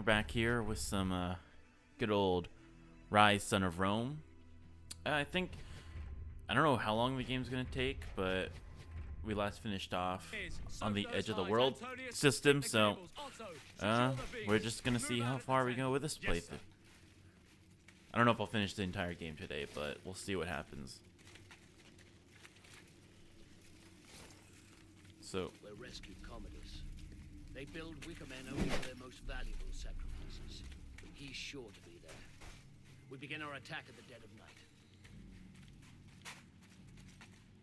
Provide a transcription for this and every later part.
we're back here with some uh, good old Ryse Son of Rome. Uh, I think, I don't know how long the game's going to take, but we last finished off on the Edge of the World system, so uh, we're just going to see how far we go with this playthrough. I don't know if I'll finish the entire game today, but we'll see what happens. So, We're rescued Commodus. They build Wicker Men only for their most valuable sacrifices. He's sure to be there. We begin our attack at the dead of night.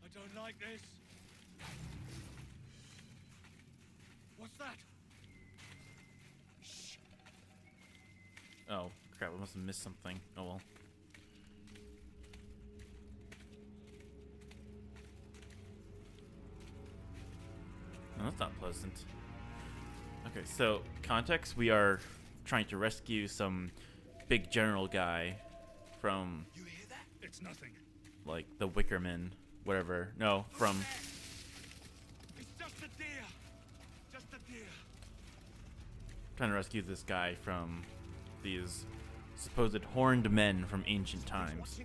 I don't like this. What's that? Shh. oh crap, I must have missed something. Oh well. No, that's not pleasant. Okay, so context: we are trying to rescue some big general guy from You hear that? It's nothing. like the Wickerman, whatever. No, from It's just a deer. Just a deer. trying to rescue this guy from these supposed horned men from ancient times.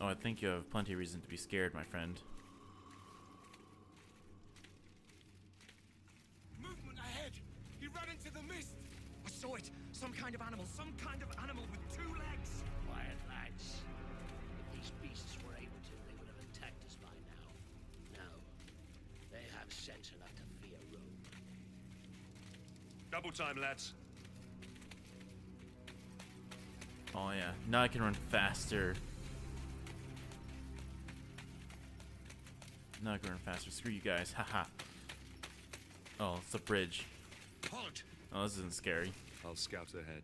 Oh, I think you have plenty of reason to be scared, my friend. Movement ahead. He ran into the mist. I saw it. Some kind of animal. Some kind of animal with two legs. Quiet, lads. If these beasts were able to, they would have attacked us by now. No. They have sense enough to fear Rome. Double time, lads. Oh yeah, now I can run faster. Can run faster. Screw you guys, haha. oh, it's a bridge. Halt. Oh, this isn't scary. I'll scout ahead.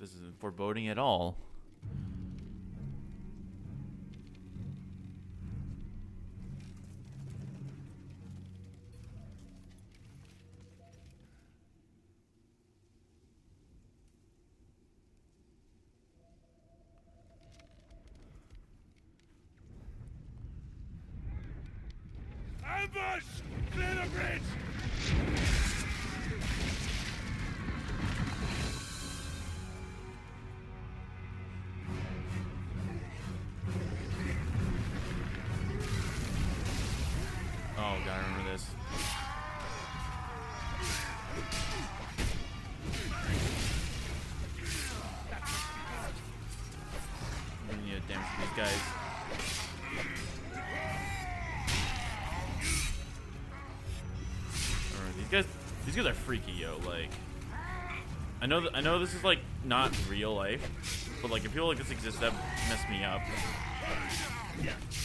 This isn't foreboding at all. I know, I know this is like not real life, but like if people like this exist, that mess me up. Oh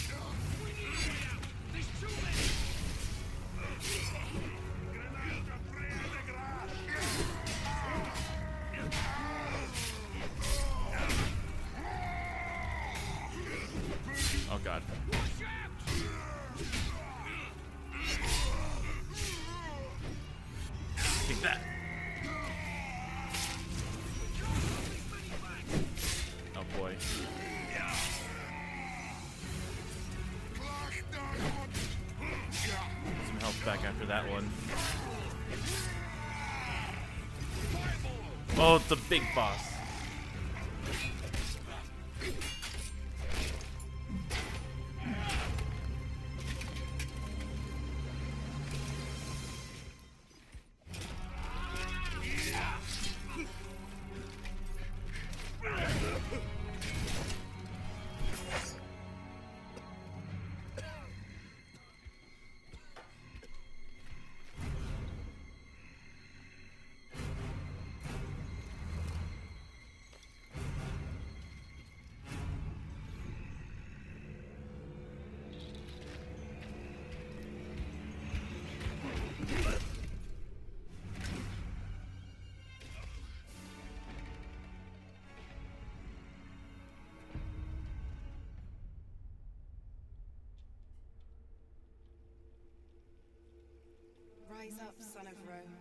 Rise up, son of Rome.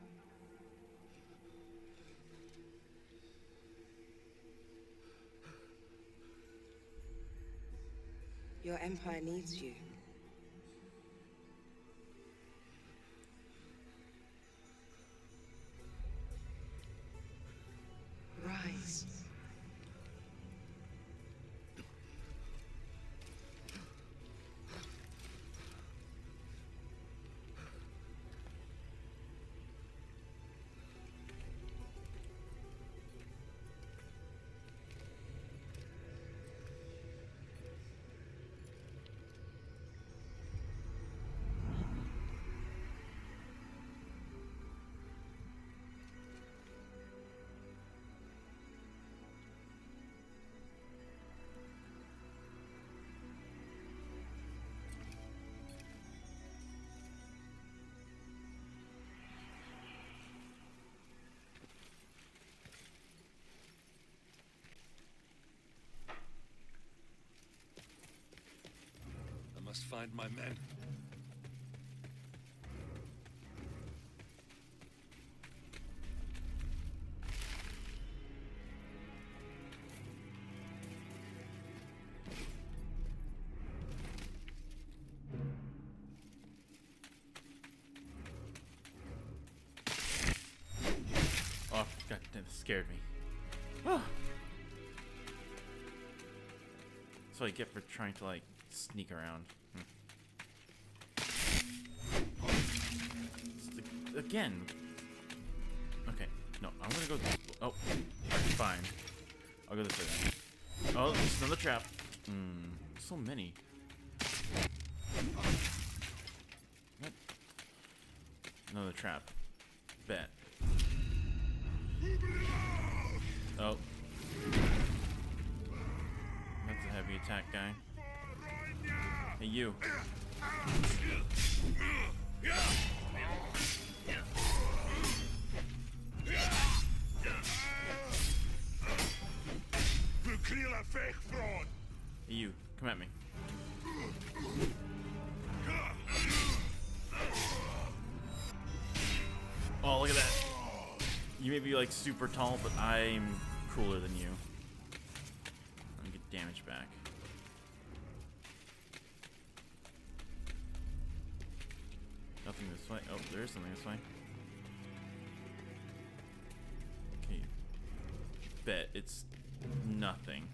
Your empire needs you. Must find my men. Oh, god, that scared me. That's what I get for trying to like sneak around. Hmm. Again. Okay, no, I'm gonna go. Oh, fine. I'll go this way then. Oh, there's another trap. Hmm, so many. What? Another trap. Bet. Oh. That's a heavy attack guy. Hey, you. Hey, you. Come at me. Oh, look at that. You may be like super tall, but I'm cooler than you. Something this way. Okay. Bet it's nothing.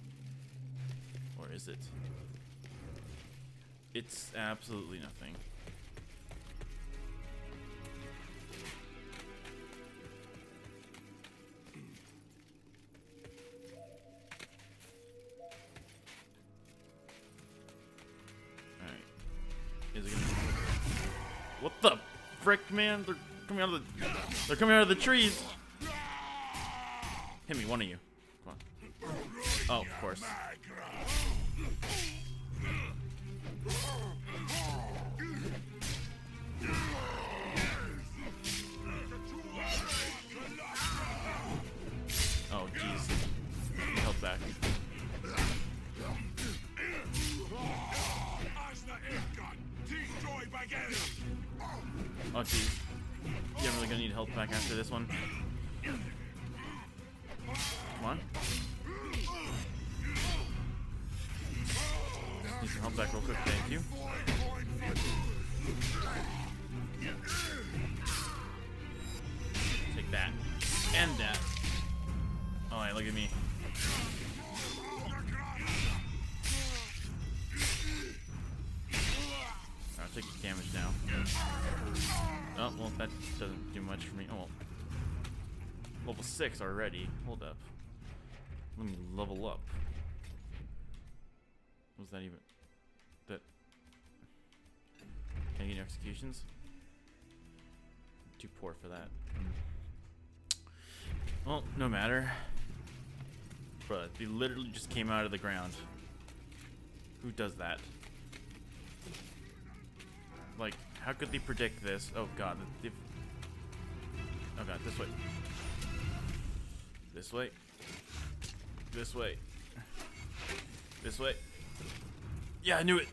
Or is it? It's absolutely nothing. Frick, man? They're coming out of the They're coming out of the trees. Hit me, one of you. Come on. Oh, of course. And that. Oh, look at me. I'll take the damage now. Oh, well, that doesn't do much for me. Oh, well. Level 6 already. Hold up. Let me level up. Was that even... That... Can I get any executions? Too poor for that. Hmm. Well, no matter. But they literally just came out of the ground. Who does that? Like, how could they predict this? Oh god, they've... Oh god, this way. This way. This way. This way. Yeah, I knew it!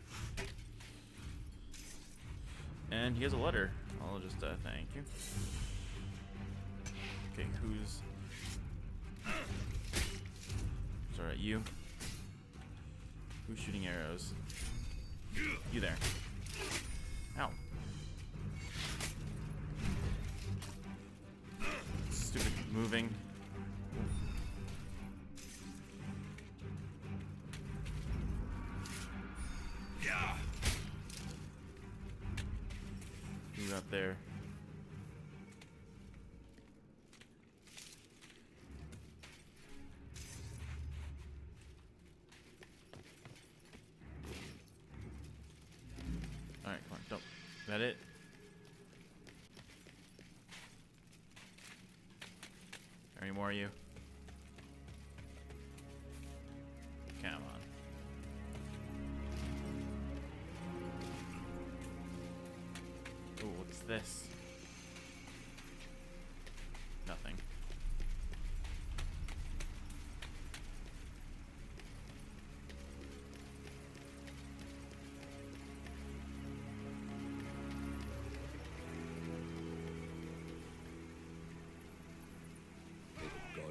And he has a letter. I'll just, uh, thank you. Okay, who's... It's alright, you. Who's shooting arrows? You there. Ow. Stupid moving. Yeah. Who's up there?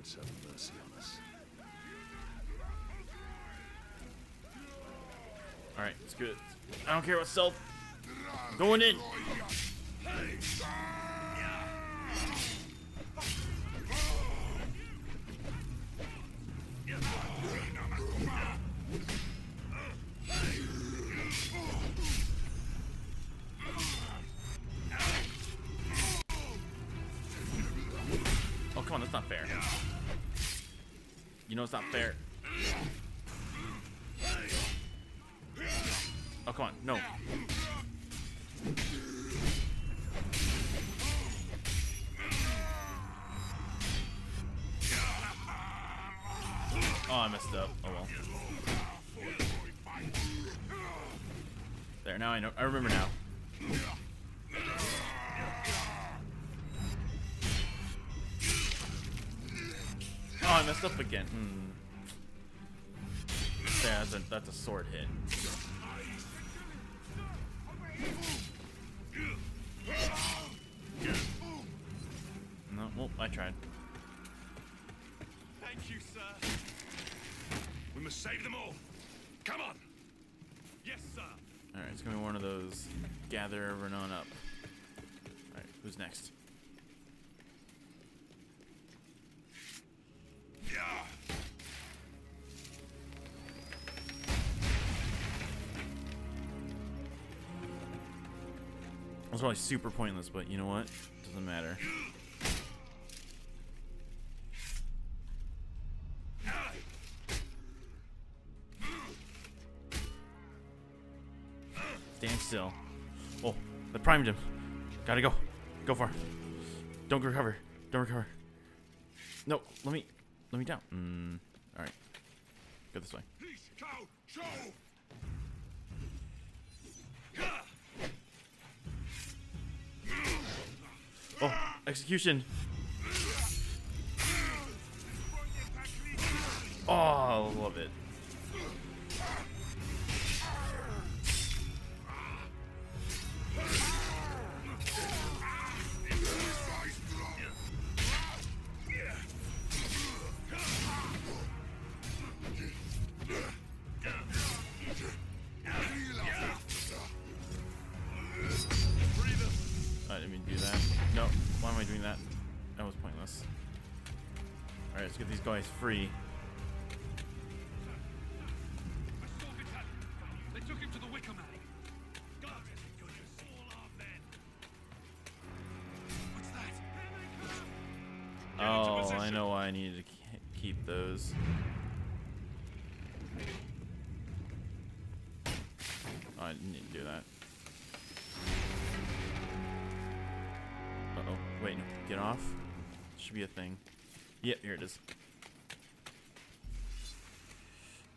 May gods have mercy on us. Alright, it's good. I don't care what self. Going in. It's not fair. Oh, come on. No. Oh, I messed up. Oh well. There, now I know. I remember now. Up again. Hmm. There, that's a, that's a sword hit. Was probably super pointless, but you know what? Doesn't matter. Stand still. Oh, they primed him. Gotta go. Go it. Don't recover. Don't recover. No, let me, let me down. Mm, all right. Go this way. Execution. Oh, I love it. Those. Oh, I didn't need to do that. Uh oh. Wait, no. Get off. Should be a thing. Yep, here it is.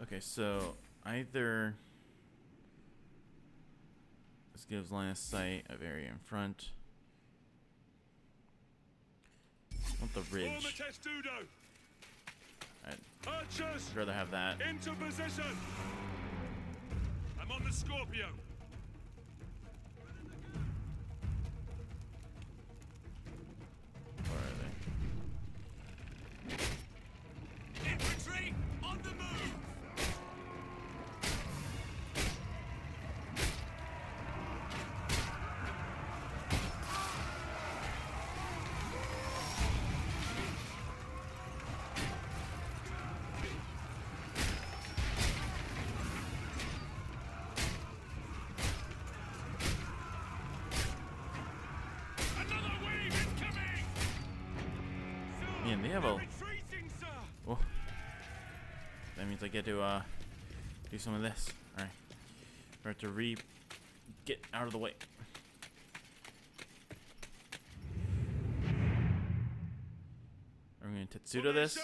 Okay, so either this gives line of sight of area in front. I want the ridge. Testudo. I'd rather have that. into position. I'm on the Scorpio. Get to uh do some of this. Alright. We have to re get out of the way. We gonna Tetsudo this?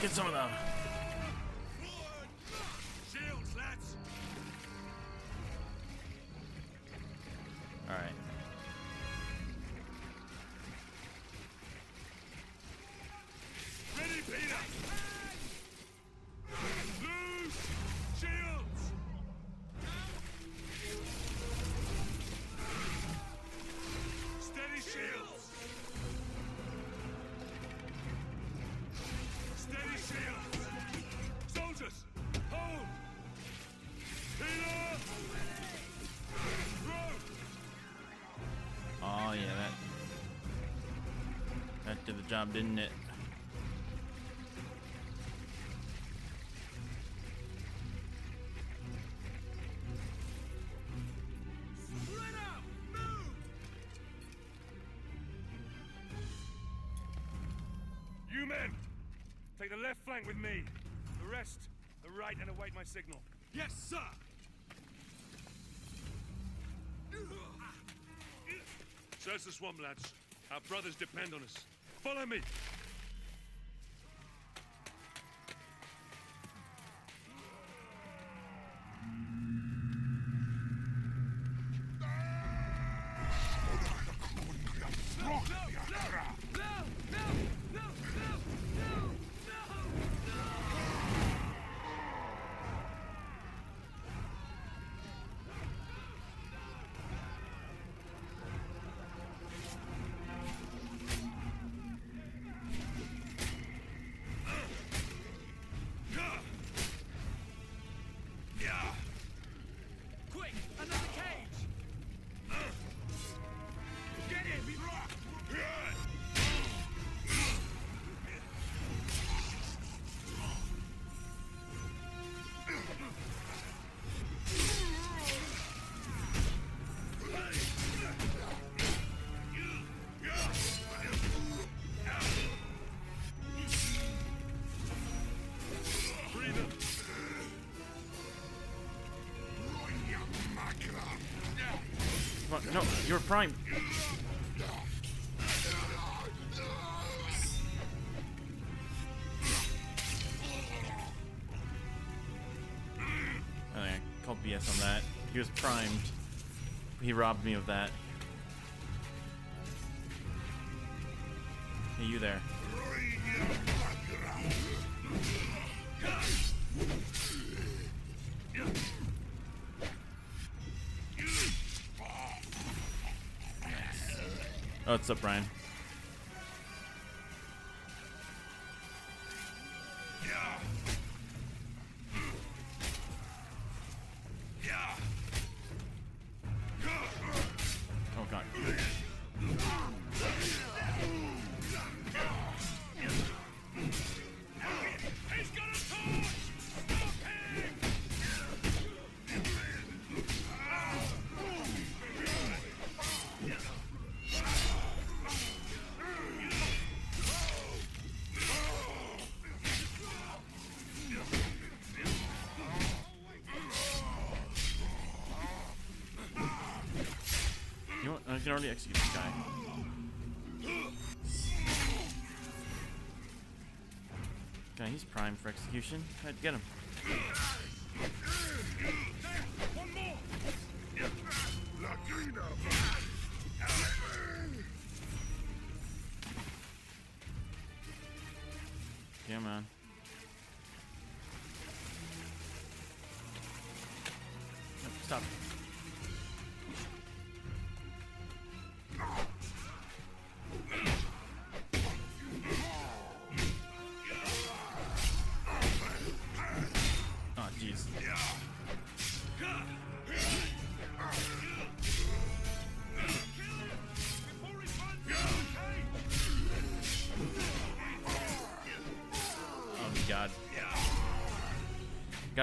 Get some of them. Job, didn't it? Spread out! Move! You men, take the left flank with me. The rest, the right, and await my signal. Yes, sir. Search the swamp, lads. Our brothers depend on us. Follow me. You're prime. I called BS on that. He was primed. He robbed me of that. What's up, Brian? can already execute this guy. Okay, he's primed for execution. Alright, get him.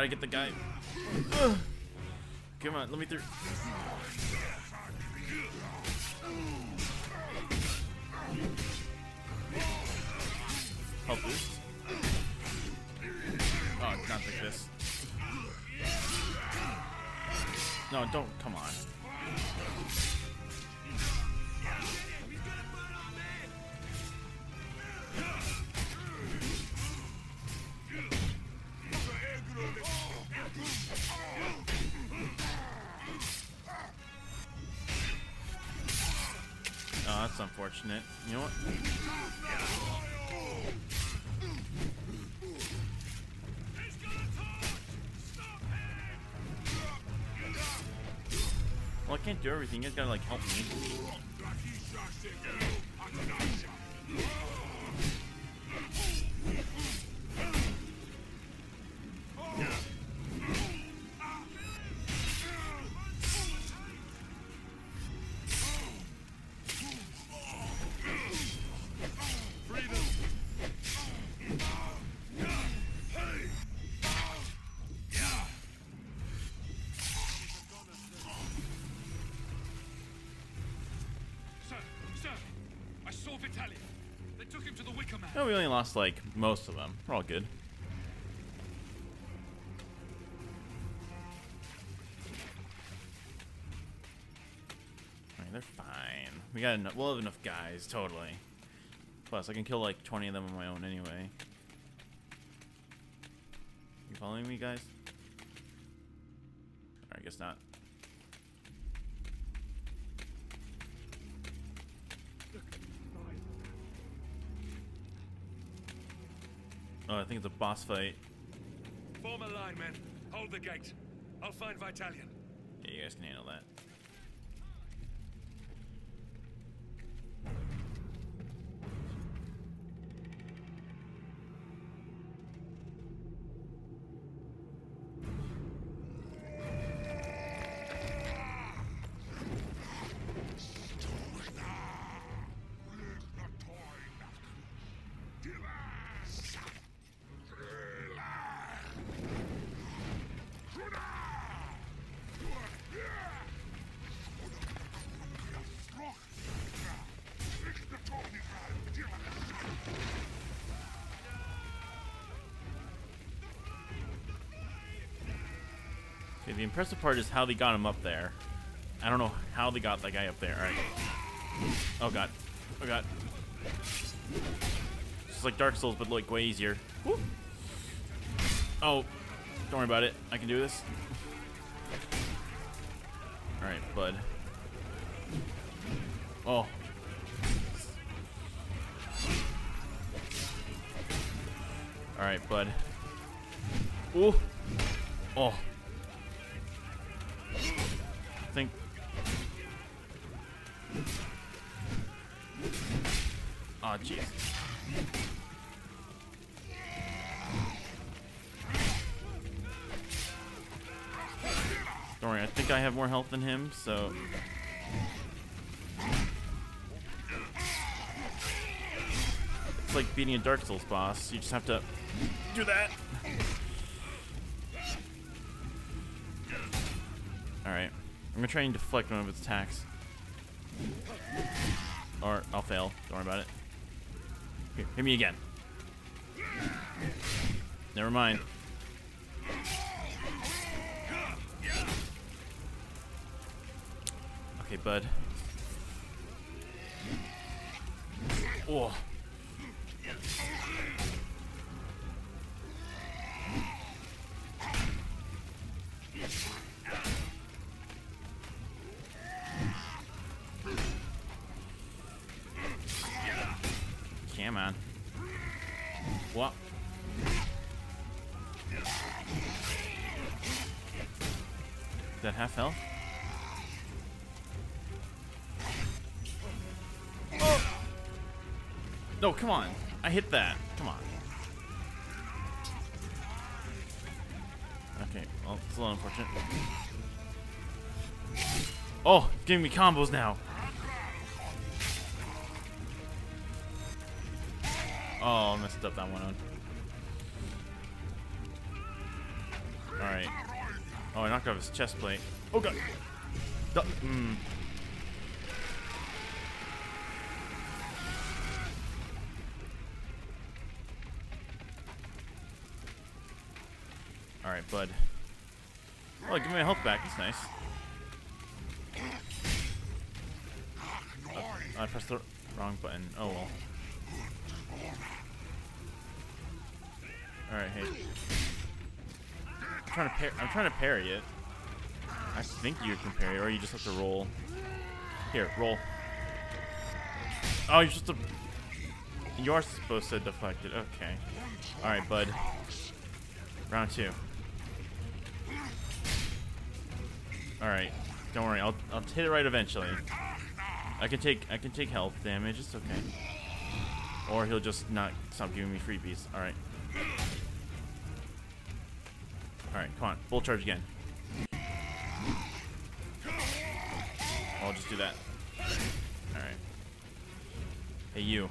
Gotta get the guy. Come on, let me through. You guys gotta like help me. We only lost like most of them. We're all good. Alright, they're fine. We got enough. We'll have enough guys, totally. Plus, I can kill like 20 of them on my own anyway. You following me, guys? I guess not. Think it's a boss fight. Form a line, men. Hold the gate. I'll find Vitalian. Yeah, you guys can handle that. Impressive part is how they got him up there. I don't know how they got that guy up there. Alright. Oh god. Oh god. It's like Dark Souls, but like way easier. Woo. Oh, don't worry about it. I can do this. Alright, bud. Think. Oh, jeez. Worry, I think I have more health than him, so. It's like beating a Dark Souls boss. You just have to do that. I'm gonna try and deflect one of its attacks. Or I'll fail. Don't worry about it. Here, hit me again. Never mind. Okay, bud. Oh. Come on. I hit that. Come on. Okay, well, it's a little unfortunate. Oh, giving me combos now. Oh, I messed up that one on. Alright. Oh, I knocked off his chest plate. Oh god. Alright, bud. Oh, give me my health back. That's nice. Oh, I pressed the wrong button. Oh well. Alright, hey. I'm trying to par I'm trying to parry it. I think you can parry, or you just have to roll. Here, roll. Oh, you're just a... You are supposed to deflect it. Okay. All right, bud. Round two. All right. Don't worry. I'll I'll hit it right eventually. I can take I can take health damage. It's okay. Or he'll just not stop giving me freebies. All right. All right. Come on. Full charge again. I'll just do that. All right. Hey, you.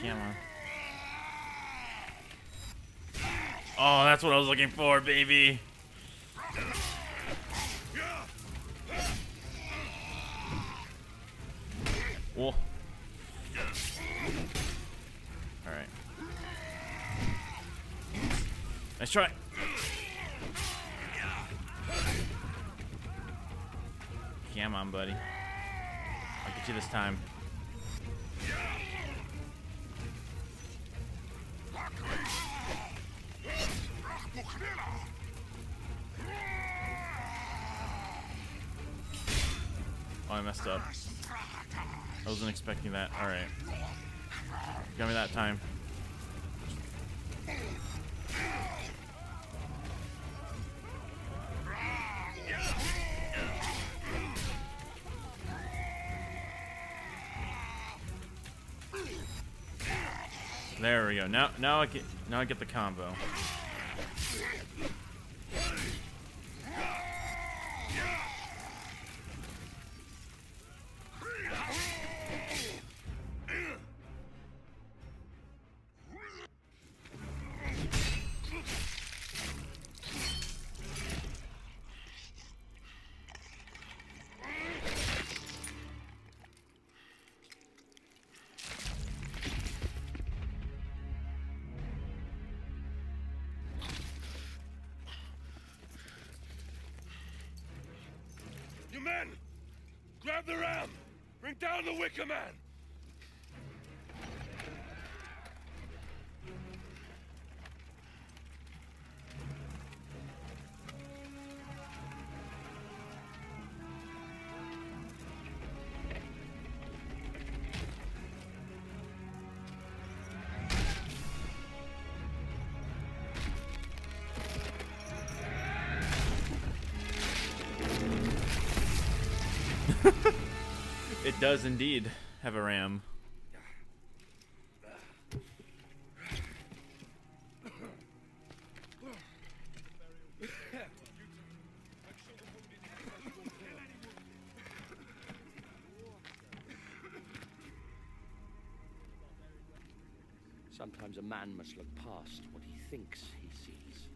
Camera. Oh, that's what I was looking for, baby. Whoa. Alright. Nice try. Come on, buddy. I'll get you this time. Oh, I messed up. I wasn't expecting that. Alright. Got me that time. There we go. Now, now I get, now I get the combo. Men! Grab the ram! Bring down the Wicker Man! Does indeed have a ram. Sometimes a man must look past what he thinks he sees.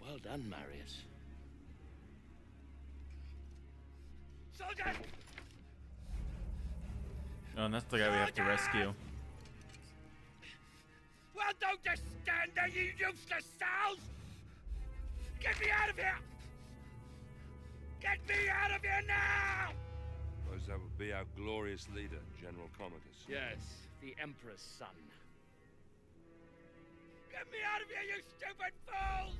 Well done, Marius. That's the guy we have to rescue. Well, don't just stand there, you useless sows! Get me out of here! Get me out of here now! Suppose that would be our glorious leader, General Commodus. Yes, the Emperor's son. Get me out of here, you stupid fools!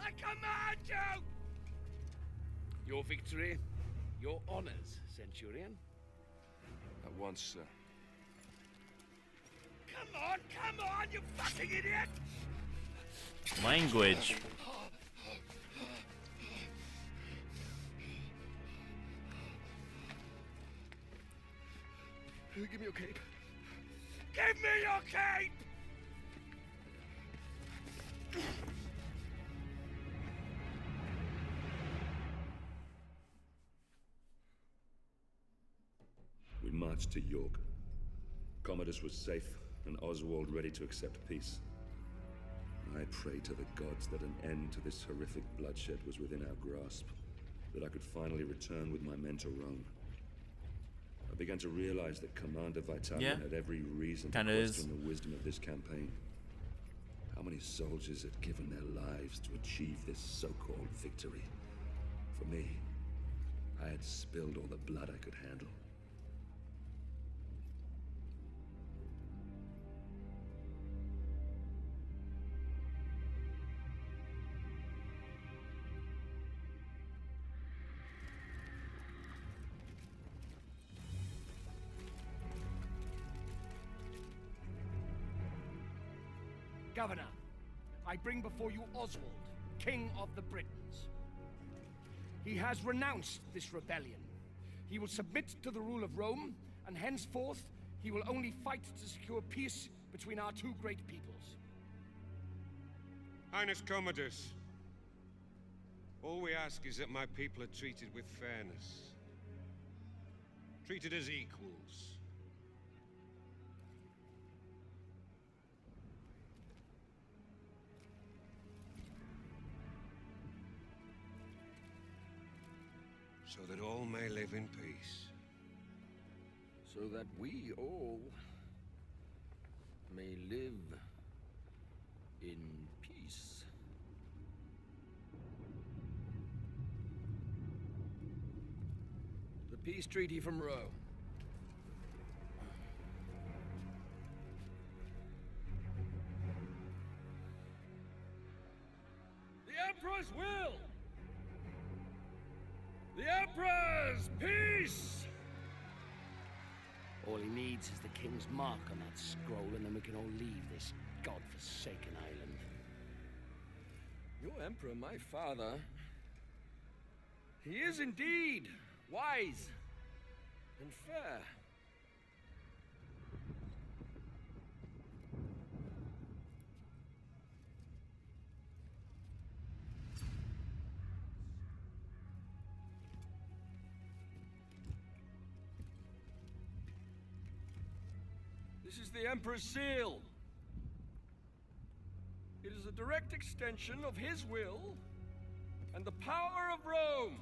I command you! Your victory, your honors, Centurion. At once, sir. Come on, come on, you fucking idiot! Language. Give me your cape. Give me your cape! Marched to York. Commodus was safe, and Oswald ready to accept peace. I prayed to the gods that an end to this horrific bloodshed was within our grasp, that I could finally return with my men to Rome. I began to realize that Commander Vitallion Yeah. had every reason Kinda to is. question the wisdom of this campaign. How many soldiers had given their lives to achieve this so-called victory? For me, I had spilled all the blood I could handle. Oswald, King of the Britons. He has renounced this rebellion. He will submit to the rule of Rome, and henceforth he will only fight to secure peace between our two great peoples. Highness Commodus, all we ask is that my people are treated with fairness. Treated as equals. That all may live in peace. so that we all may live in peace. The peace treaty from Rome. The Emperor's will! The Emperor's peace! All he needs is the king's mark on that scroll, and then we can all leave this god-forsaken island. Your emperor, my father, he is indeed wise and fair. This is the Emperor's seal. It is a direct extension of his will and the power of Rome.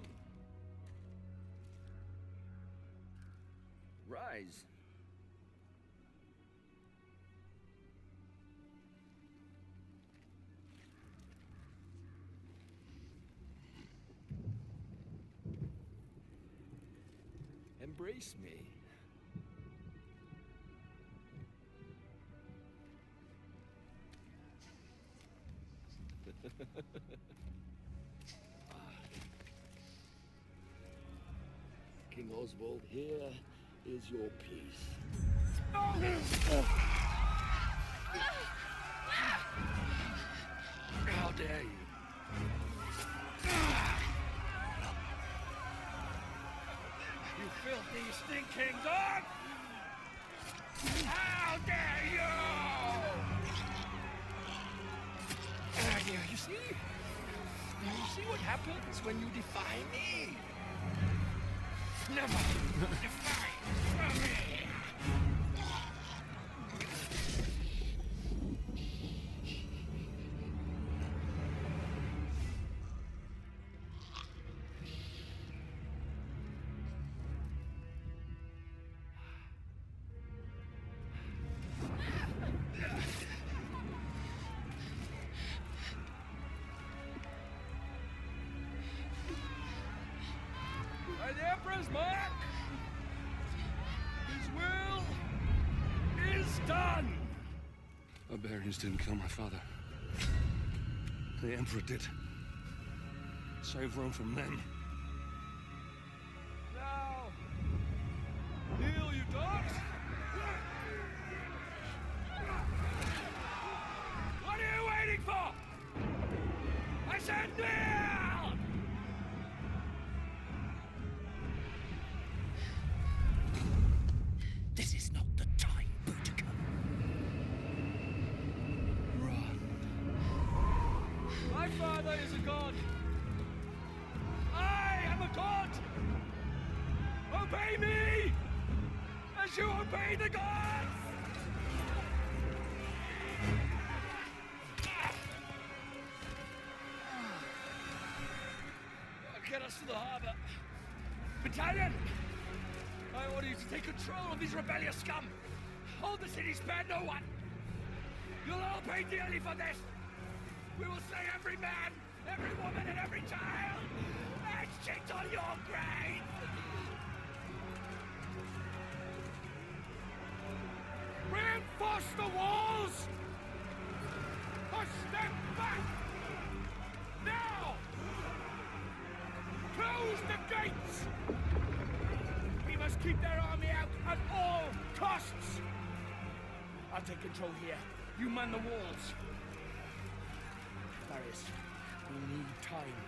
Rise. Embrace me. King Oswald, here is your peace. How dare you? You filthy, stinking dog! How dare you! See? Now you see what happens when you defy me? Never defy me! Didn't kill my father. The Emperor did. Save Rome from them. Now! Kneel, you dogs! The gods. Ah. Get us to the harbor. Battalion! I order you to take control of these rebellious scum. Hold the city, spare no one. You'll all pay dearly for this. We will slay every man, every woman, and every child. Shit on your grave. Reinforce the walls. Push them back. Now. Close the gates. We must keep their army out at all costs. I'll take control here. You man the walls. Darius, we need time.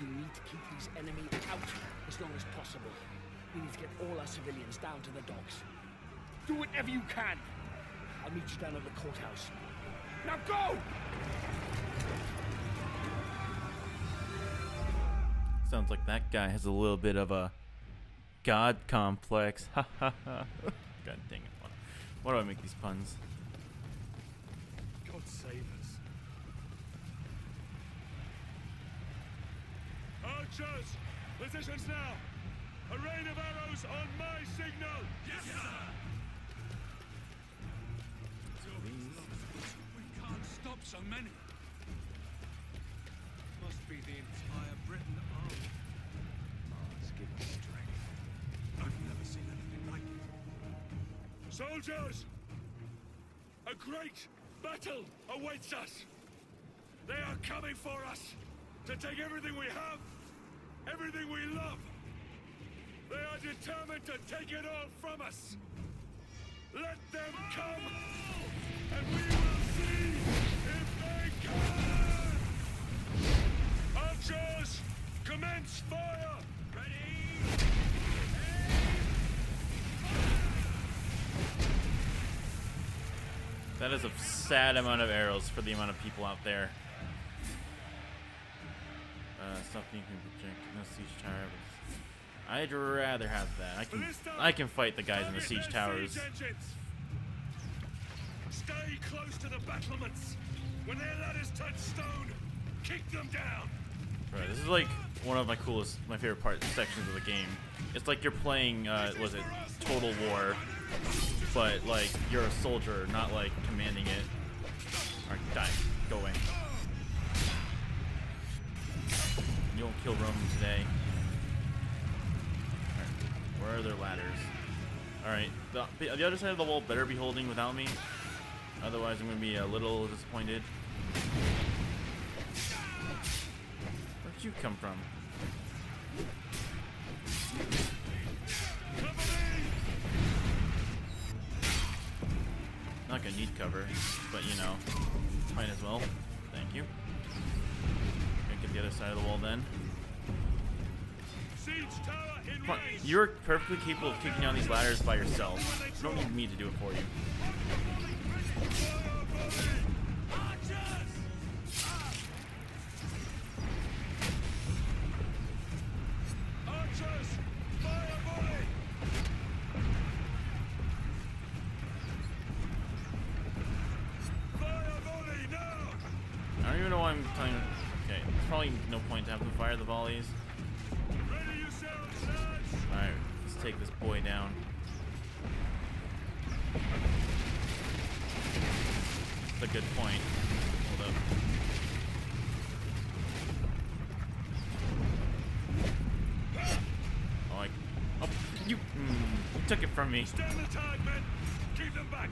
You need to keep these enemy out as long as possible. We need to get all our civilians down to the docks. Do whatever you can. I'll meet you down at the courthouse. Now go! Sounds like that guy has a little bit of a god complex. Ha ha ha. God dang it. Why- Why do I make these puns? God save us. Archers! Positions now! A rain of arrows on my signal! Yes, sir! Stop so many. Must be the entire Britain army. Mars strength. I've never seen anything like it. Soldiers! A great battle awaits us! They are coming for us! To take everything we have, everything we love! They are determined to take it all from us! Let them come! And we will see! Archers! Commence fire! Ready! That is a sad amount of arrows for the amount of people out there. Uh, something you can project no siege tower. I'd rather have that. I can I can fight the guys in the siege towers. Stay close to the battlements. When their ladders touch stone, kick them down. Right, this is like one of my coolest, my favorite part sections of the game. It's like you're playing, uh, was it Total War, but like you're a soldier, not like commanding it. Alright, die. Go away. You won't kill Roman today. Alright, where are their ladders? Alright, the, the other side of the wall better be holding without me. Otherwise, I'm gonna be a little disappointed. Where'd you come from? Not gonna need cover, but you know, might as well. Thank you. Gonna get the other side of the wall then. Siege tower in Come on, you're perfectly capable of taking down these ladders by yourself. You don't need me to do it for you. The volleys. Ready yourselves, lads. All right, let's take this boy down. That's a good point. Hold up. Oh, I, oh, you, mm, you took it from me. Stand the tide, men. Keep them back.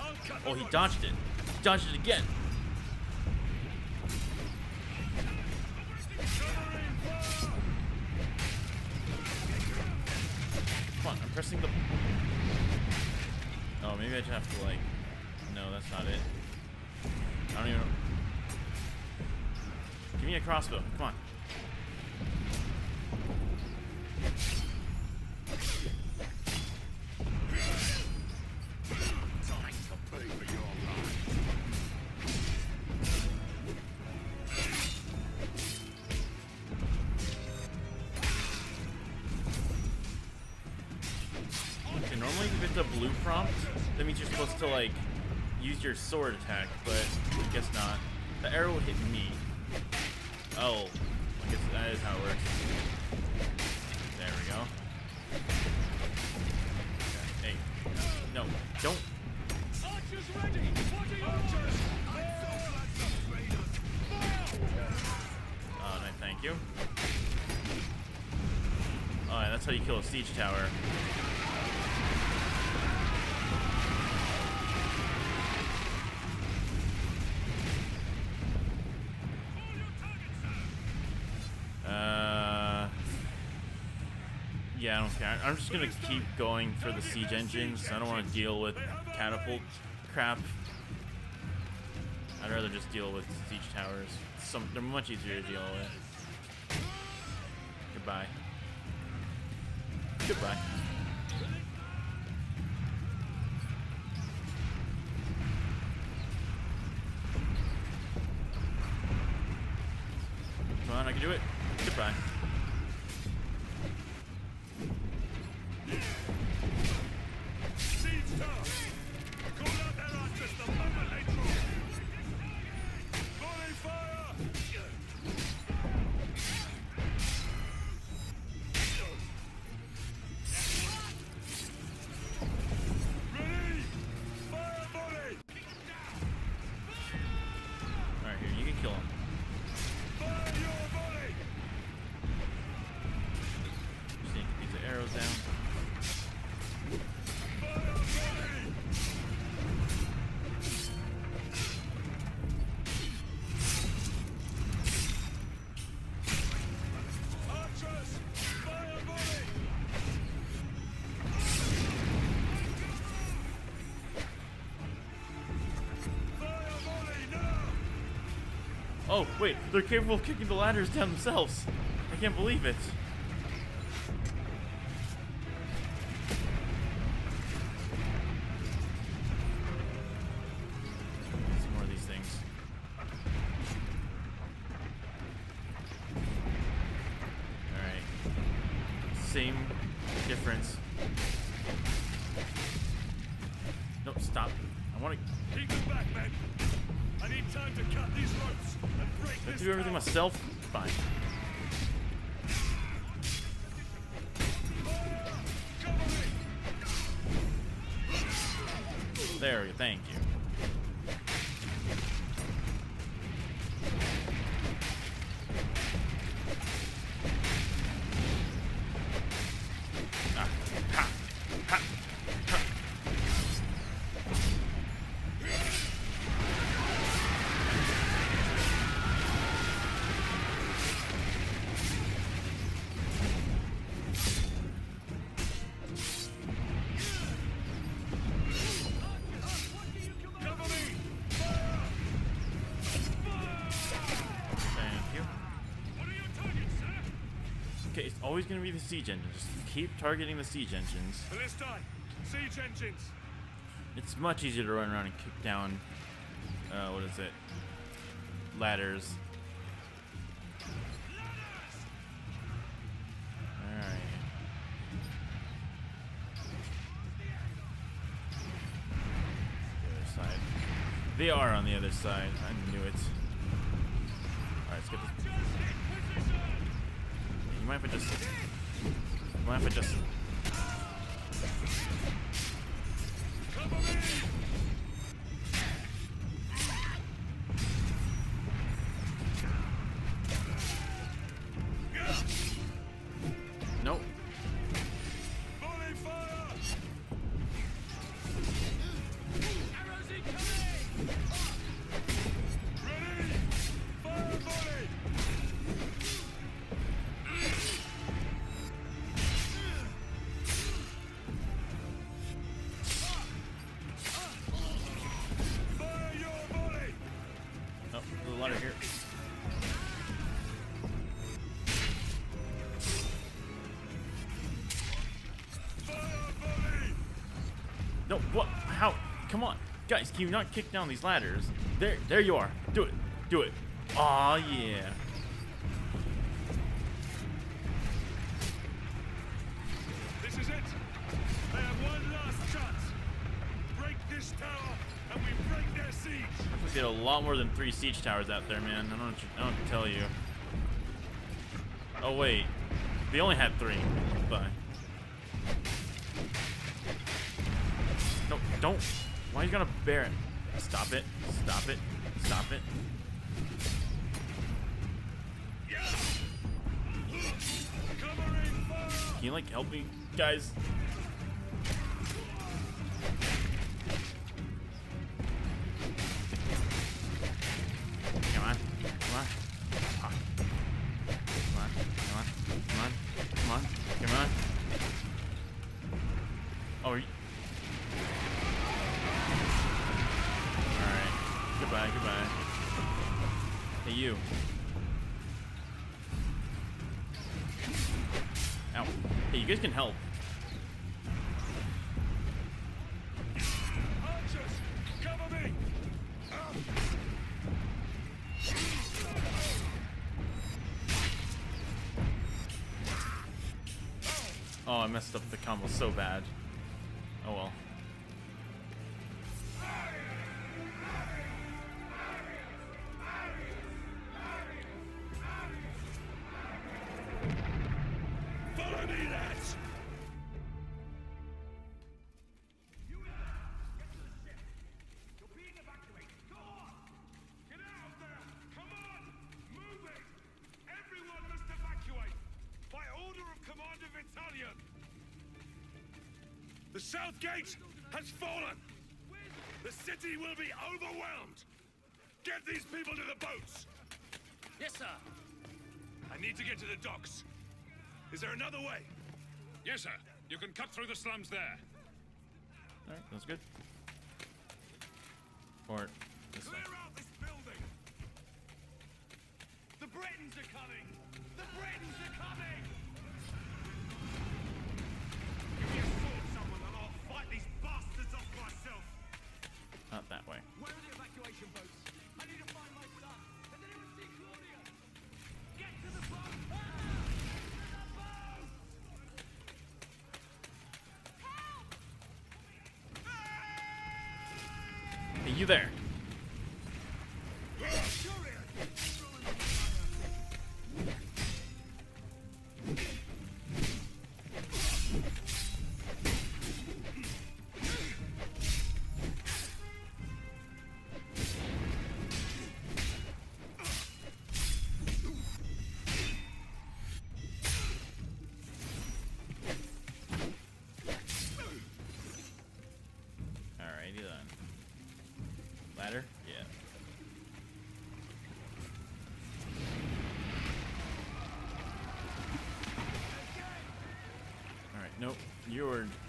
I'll cut Oh, he dodged it. He dodged it again. Come on, I'm pressing the. Oh, maybe I just have to like. No, that's not it. I don't even. know. Give me a crossbow. Come on. Normally if it's a blue prompt, that means you're supposed to like use your sword attack, tower. Uh, yeah, I don't care. I'm just gonna keep going for the siege engines. I don't want to deal with catapult crap. I'd rather just deal with siege towers. Some they're much easier to deal with. Goodbye. Goodbye. I can do it. Goodbye. Wait, they're capable of kicking the ladders down themselves. I can't believe it. Okay, it's always gonna be the siege engine. Just keep targeting the siege engines. Ballistae! Siege engines! It's much easier to run around and kick down. Uh, what is it? Ladders. Alright. The other side. They are on the other side. I knew it. Alright, let's get this. You mind if I just. You mind if I just. Can you not kick down these ladders? There, there you are. Do it. Do it. Aw, yeah. This is it. They have one last chance. Break this tower, and we break their siege. We did a lot more than three siege towers out there, man. I don't, I don't know what to tell you. Oh wait, they only had three. Bye. No, don't. You gonna bear it? Stop it. Stop it. Stop it. Can you like help me, guys? You. Ow. Hey, you guys can help. Oh, I messed up the combo so bad. Gate has fallen. The city will be overwhelmed. Get these people to the boats. Yes, sir. I need to get to the docks. Is there another way? Yes, sir. You can cut through the slums there. Alright, that's good. Or you there. Nope. You're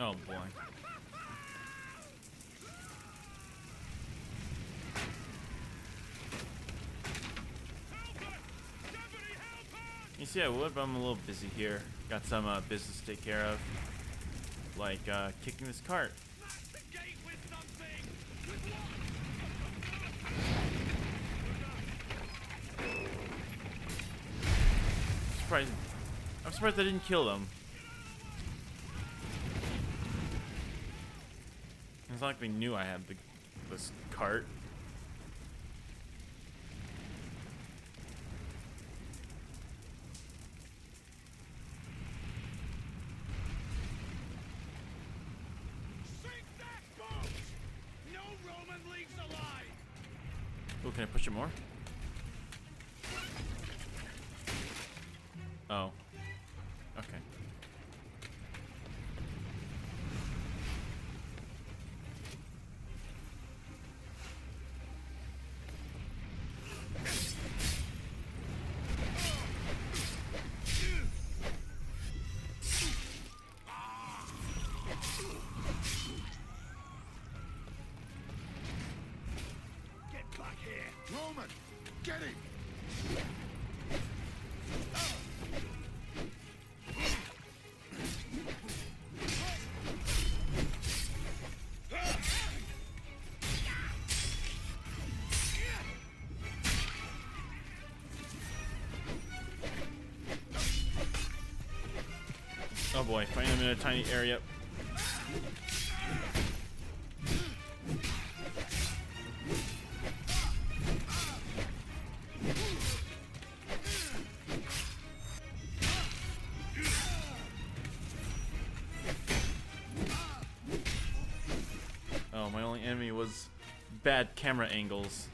Oh boy. You see, I would, but I'm a little busy here. Got some uh, business to take care of, like uh, kicking this cart. I'm surprised. I'm surprised I didn't kill them. It's not like they knew I had the, this cart. Boy, find them in a tiny area. Oh, my only enemy was bad camera angles.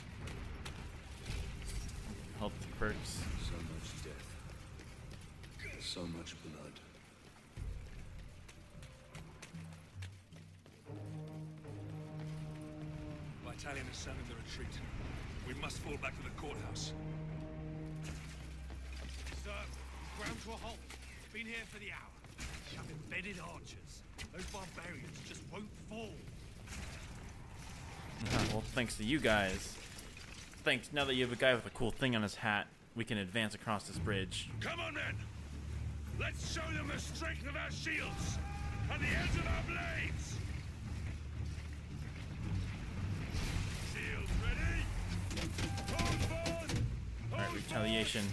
Help the perks. Retreat. We must fall back to the courthouse. Sir, ground to a halt. Been here for the hour. We have embedded archers. Those barbarians just won't fall. Well, thanks to you guys. Thanks. Now that you have a guy with a cool thing on his hat, we can advance across this bridge. Come on, men! Let's show them the strength of our shields and the edge of our blades! Shields ready? Hold forward! All right, Hold retaliation. forward. Aim! Fire! Raise shields! Soldiers, hold! Raise retaliation.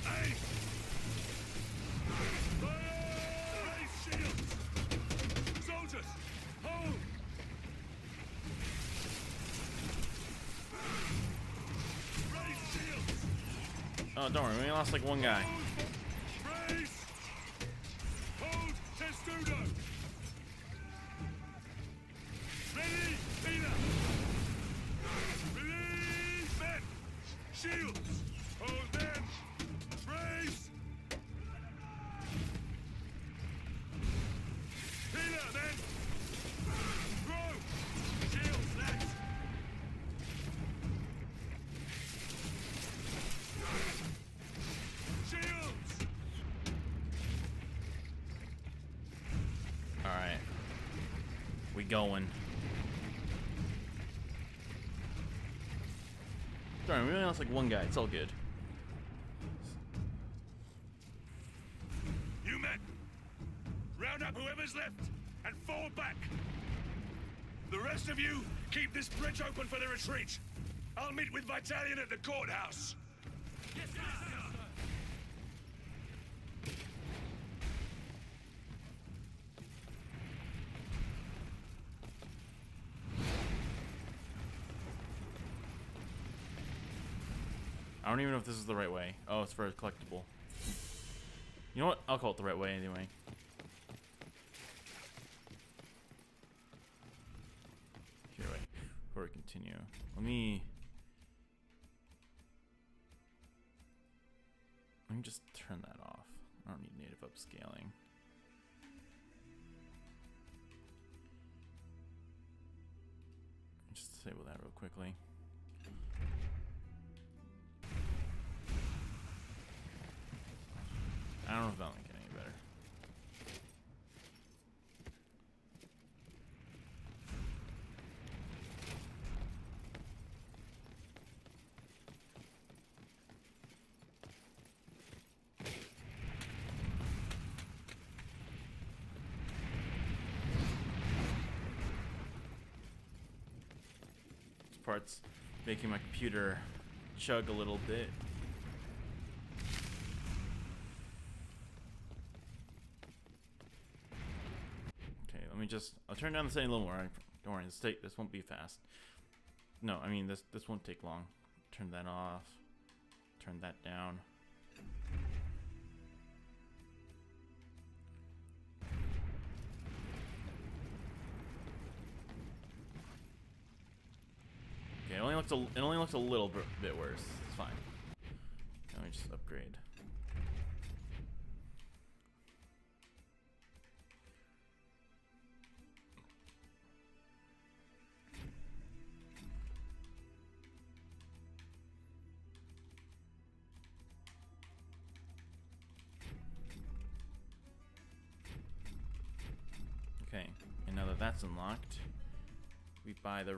Oh, don't worry, we only lost like one guy. Shields! Lost like one guy. It's all good. You men, round up whoever's left and fall back. The rest of you, keep this bridge open for the retreat. I'll meet with Vitallion at the courthouse. Yes, sir. I don't even know if this is the right way. Oh, it's for a collectible. You know what? I'll call it the right way anyway. Here, wait. Before we continue, let me. Let me just turn that off. I don't need native upscaling. Just disable that real quickly. know if that one can any better. This part's making my computer chug a little bit. Just. I'll turn down the setting a little more. I- Don't worry, this take this won't be fast. No, I mean this this won't take long. Turn that off. Turn that down. Okay, it only looks a it only looks a little bit, worse. It's fine. Let me just upgrade.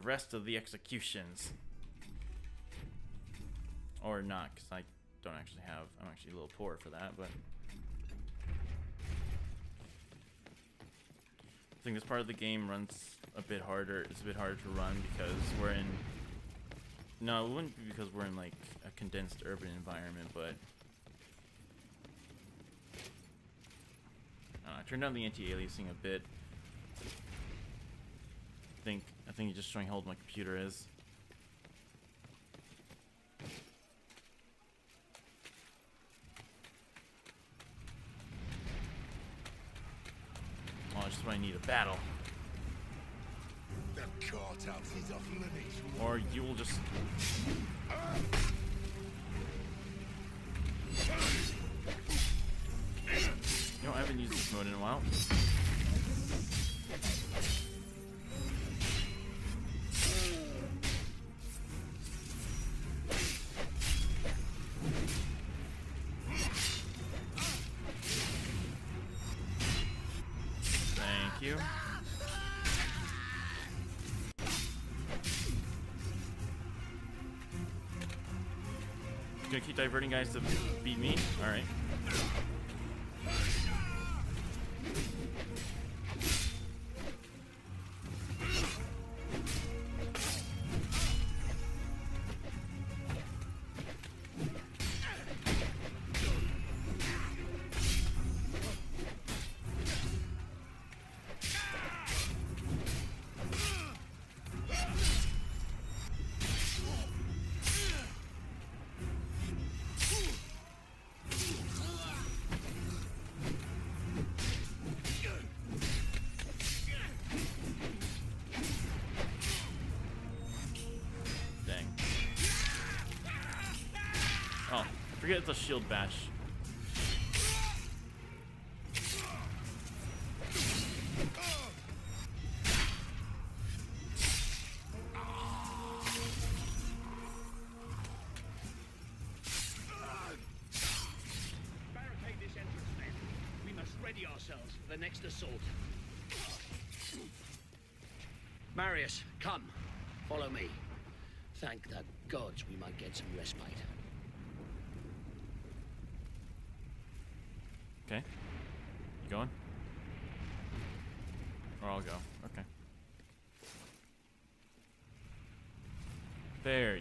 Rest of the executions. Or not, because I don't actually have, I'm actually a little poor for that, but. I think this part of the game runs a bit harder, it's a bit harder to run because we're in. No, it wouldn't be because we're in like a condensed urban environment, but. Uh, I turned down the anti-aliasing a bit. I think think you're just showing how old my computer is. Oh, just when I need a battle. The courthouse is off limits. Or you will just You know, I haven't used this mode in a while. Gonna keep diverting guys to beat me? Alright. Ourselves for the next assault. Marius, come. Follow me. Thank the gods we might get some respite. Okay. You going? Or I'll go. Okay. There.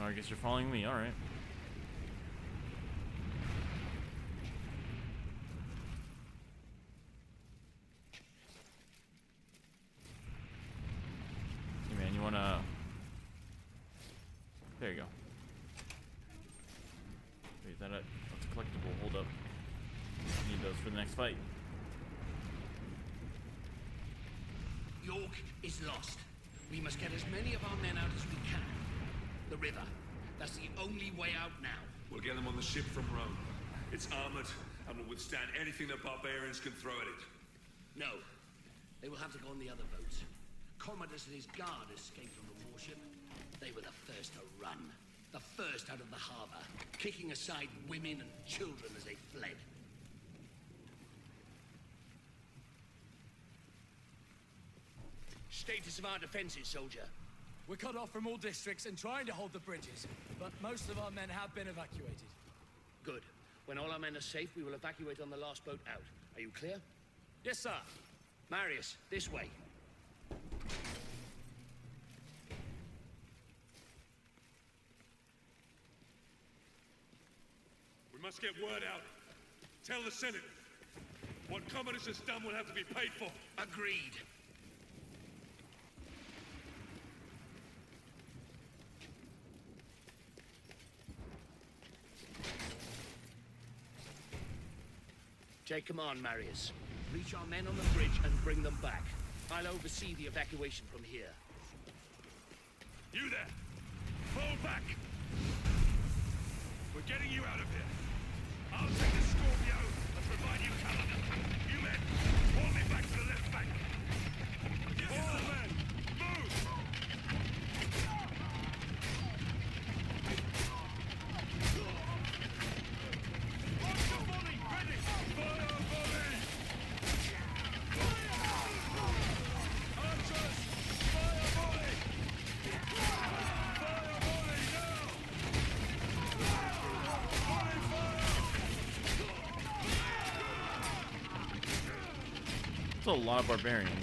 Oh, I guess you're following me. Alright. Hey man, you wanna... There you go. Wait, that a... That's a collectible. Hold up. Need those for the next fight. York is lost. We must get as many of our men out as we can. The river. That's the only way out now. We'll get them on the ship from Rome. It's armored and will withstand anything the barbarians can throw at it. No. They will have to go on the other boats. Commodus and his guard escaped from the warship. They were the first to run. The first out of the harbor, kicking aside women and children as they fled. Status of our defenses, soldier. We're cut off from all districts and trying to hold the bridges, but most of our men have been evacuated. Good. When all our men are safe, we will evacuate on the last boat out. Are you clear? Yes, sir. Marius, this way. We must get word out. Tell the Senate. What Commodus has done will have to be paid for. Agreed. Take command, Marius. Reach our men on the bridge and bring them back. I'll oversee the evacuation from here. You there! Fall back! We're getting you out of here. I'll take the Scorpio and provide you cover. You men, pull me back to the left bank. All men, move! Archer volley, ready! Fire volley! Archers, fire volley! Fire volley now! Volley fire! It's a lot of barbarians,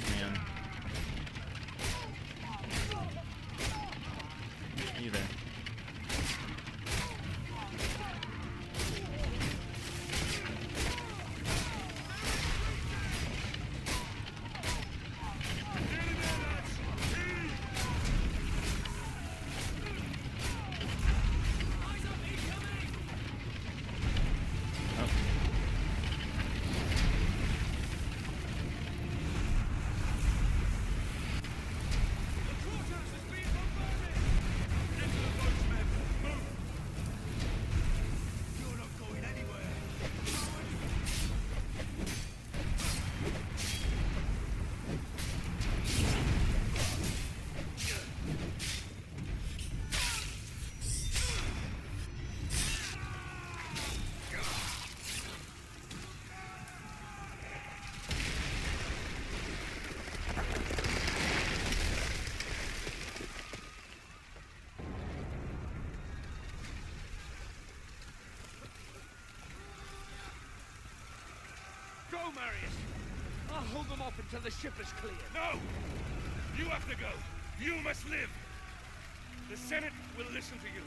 Marius! I'll hold them off until the ship is clear. No! You have to go! You must live! The Senate will listen to you.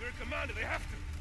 You're a commander, they have to!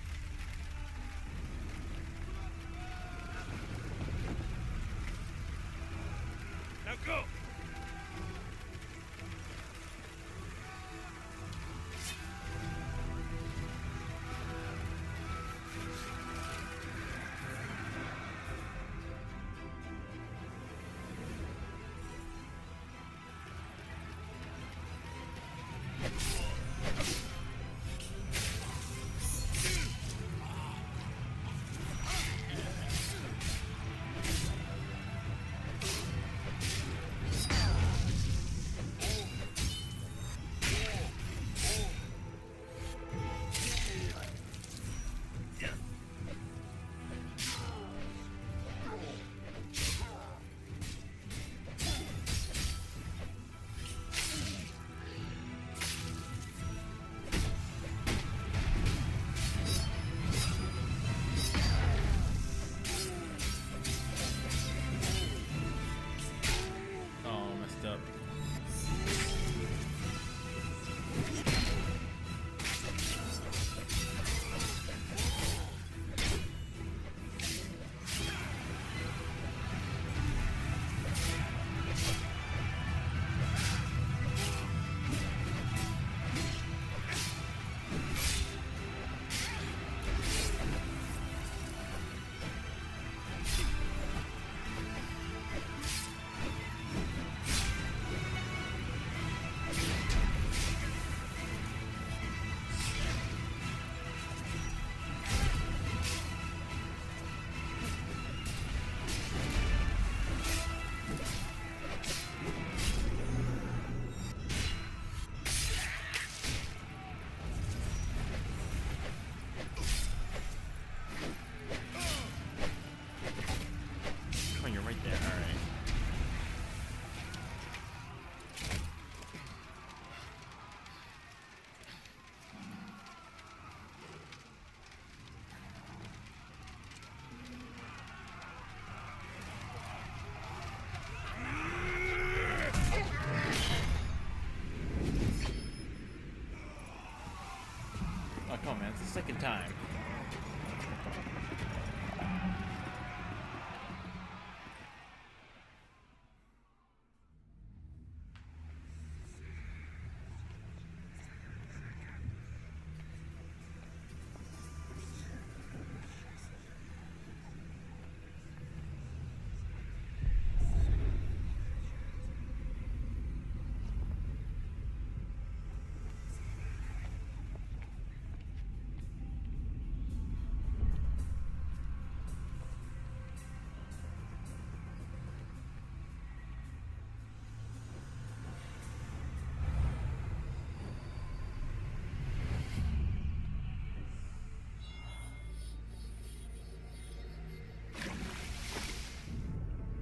Second time.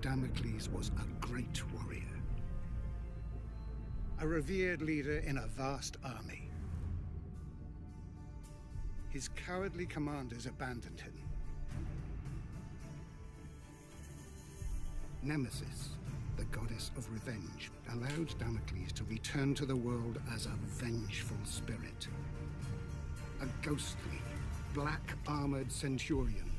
Damocles was a great warrior, a revered leader in a vast army. His cowardly commanders abandoned him. Nemesis, the goddess of revenge, allowed Damocles to return to the world as a vengeful spirit. A ghostly, black armored centurion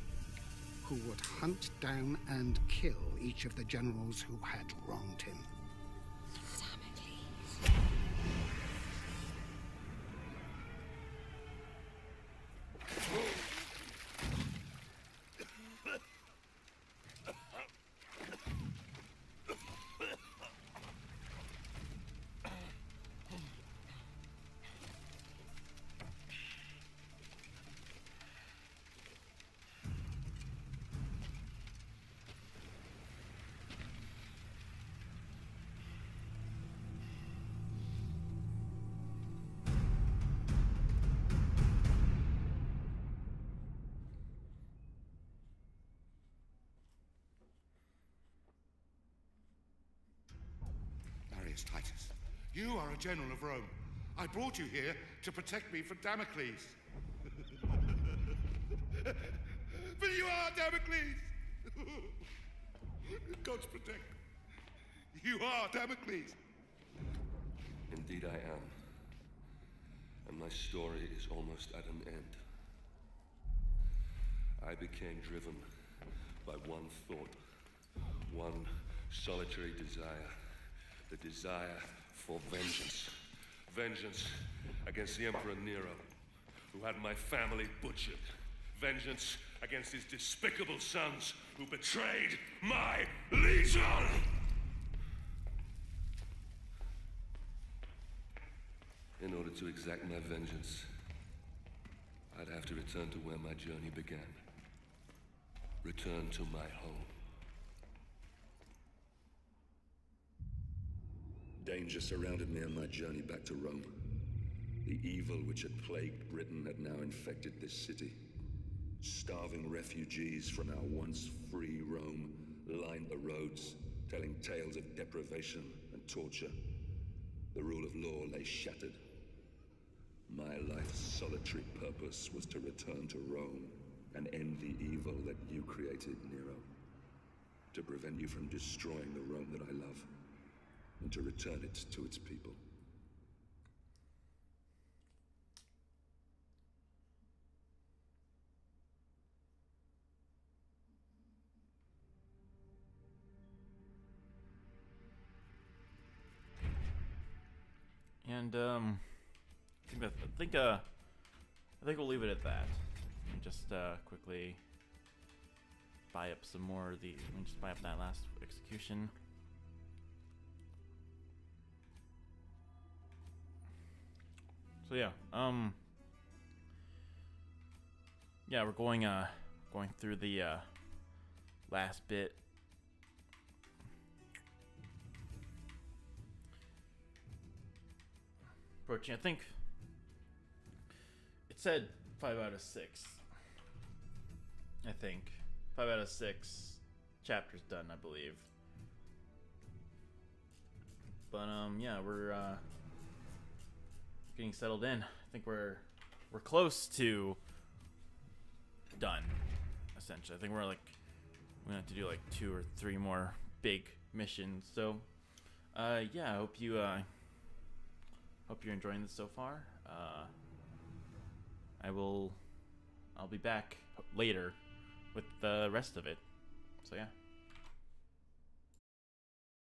who would hunt down and kill each of the generals who had wronged him. General of Rome. I brought you here to protect me from Damocles. but you are Damocles! God's protect. You are Damocles! Indeed, I am. And my story is almost at an end. I became driven by one thought, one solitary desire the desire for vengeance. Vengeance against the Emperor Nero, who had my family butchered. Vengeance against his despicable sons, who betrayed my legion! In order to exact my vengeance, I'd have to return to where my journey began. Return to my home. Danger surrounded me on my journey back to Rome. The evil which had plagued Britain had now infected this city. Starving refugees from our once free Rome lined the roads, telling tales of deprivation and torture. The rule of law lay shattered. My life's solitary purpose was to return to Rome and end the evil that you created, Nero. To prevent you from destroying the Rome that I love and to return it to its people. And um, I think that I think uh, I think we'll leave it at that. And just uh, quickly buy up some more of the. Just buy up that last execution. So yeah, um, yeah, we're going uh, going through the uh, last bit. Approaching, I think it said five out of six. I think five out of six chapters done, I believe. But um, yeah, we're uh, getting settled in. I think we're we're close to done. Essentially, I think we're like we have to do like two or three more big missions. So, uh, yeah, I hope you uh, hope you're enjoying this so far. Uh, I will I'll be back later with the rest of it. So yeah.